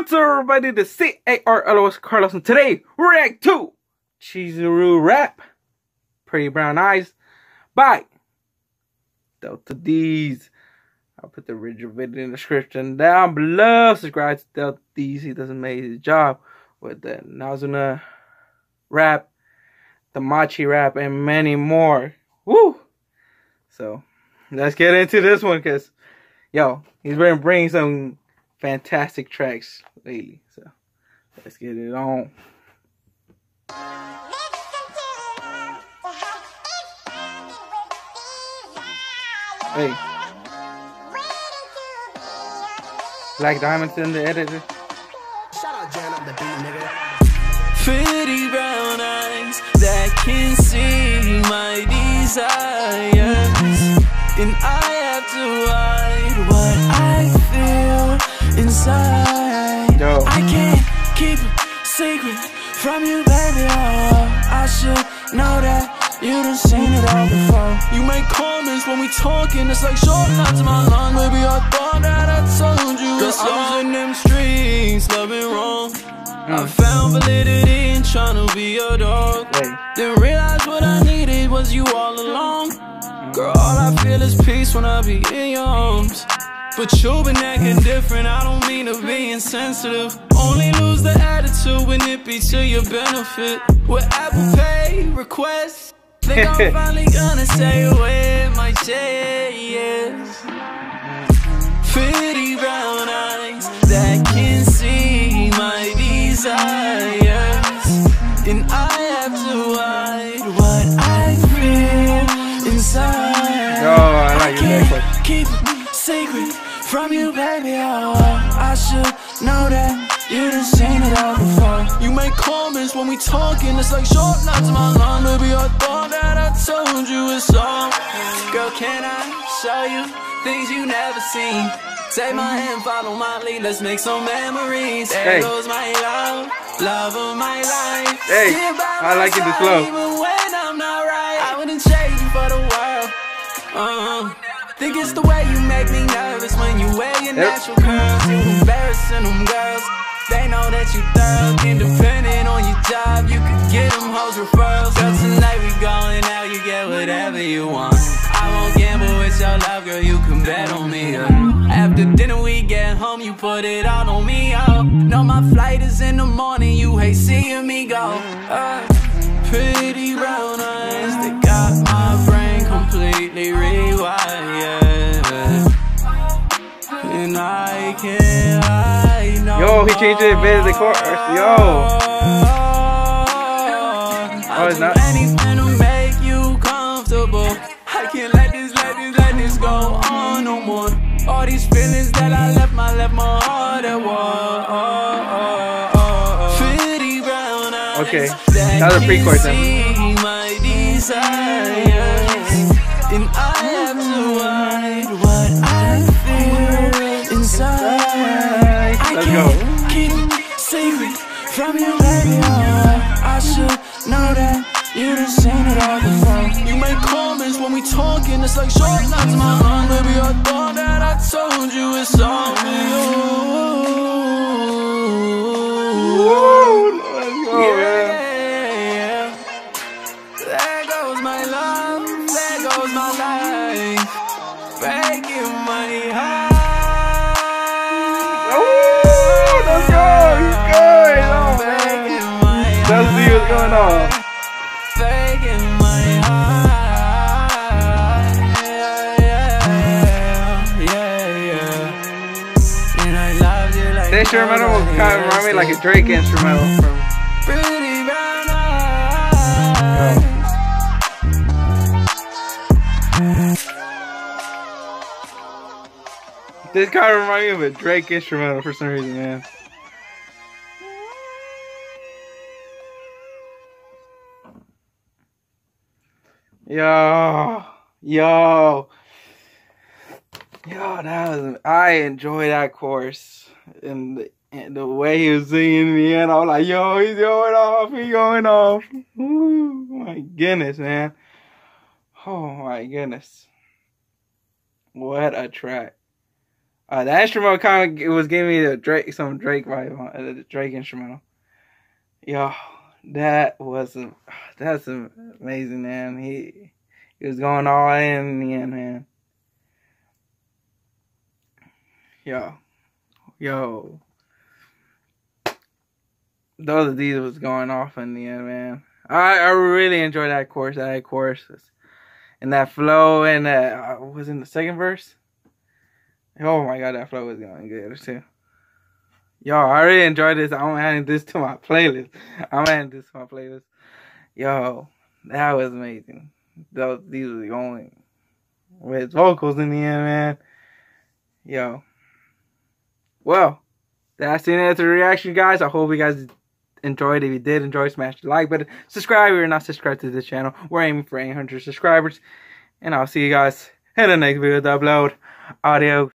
What's up, everybody? The C-A-R-L-O-S Carlos, and today we're react to Chizuru Rap, Pretty Brown Eyes, by Delta Deez. I'll put the original video in the description down below. Subscribe to Delta Deez, He does an amazing job with the Nazuna rap, the Machi rap, and many more. Woo! So, let's get into this one, because, yo, he's been bringing some fantastic tracks lately. So let's get it on. Hey. Black Diamonds in the editor. Shout out Jan on the beat, nigga. Pretty brown eyes that can see my desires. And I have to inside. Yo. I can't keep a secret from you, baby. Oh, I should know that you done seen it all before. You make comments when we talking, it's like short lines to my line, baby. I thought that I told you it's I was in them streets, loving wrong. Mm. I found validity in trying to be your dog. Wait. Didn't realize what I needed was you all along. Girl, all I feel is peace when I be in your arms. But you been acting different, I don't mean to be insensitive. Only lose the attitude when it be to your benefit. With Apple Pay requests Think I'm finally gonna say where my check is Pretty brown eyes that can see my desires. And I have to hide what I feel inside. Oh, I like your keep secret from you, baby. Oh, I should know that you done seen it all before. You make comments when we talking, it's like short lines to my line, baby. I thought that I told you it's all. Girl, can I show you things you never seen? Take my hand, follow my lead, let's make some memories. There hey. goes my love, love of my life. Hey, I like it this flow. Even when I'm not right, I wouldn't change you for the world. Uh-huh. Think it's the way you make me nervous when you wear your yep. natural curls. You embarrassing them girls. They know that you thorough, independent on your job. You could get them hoes referrals. So tonight we going out, you get whatever you want. I won't gamble with your love, girl. You can bet on me. Uh. After dinner we get home, you put it all on me. Oh, know my flight is in the morning. You hate seeing me go. Uh, pretty brown Yo, he changed it bit of the chorus. Yo. Oh, it's not. make you comfortable. I can't let this, let this, let this go on no more. All these feelings that I left, my left my heart at war. Okay, that was a pre-chorus baby. Oh, I should know that you done seen it all before. You make comments when we talking, it's like short lines my mind, baby. I thought that I told you it's all me. Going on? This instrumental will kind of remind me like a Drake instrumental from. This kind of reminds me of a Drake instrumental for some reason, man. Yo, yo, yo, that was, I enjoy that course. And the, and the way he was singing in the end, I was like, yo, he's going off, he's going off. Ooh, my goodness, man. Oh my goodness. What a track. Uh, the instrumental kind of was giving me the Drake, some Drake vibe on uh, the Drake instrumental. Yo, that was that's amazing, man. He he was going all in, in the end, man. Yo, yo, those of these was going off in the end, man. I I really enjoyed that chorus. That chorus and that flow, and that uh, was in the second verse. Oh my god, that flow was going good too. Yo, I really enjoyed this. I'm adding this to my playlist. I'm adding this to my playlist. Yo, that was amazing. Those these were the only with vocals in the end, man. Yo. Well, that's the end of the reaction, guys. I hope you guys enjoyed. If you did enjoy, smash the like button. Subscribe if you're not subscribed to this channel. We're aiming for 800 subscribers. And I'll see you guys in the next video to upload. Adios.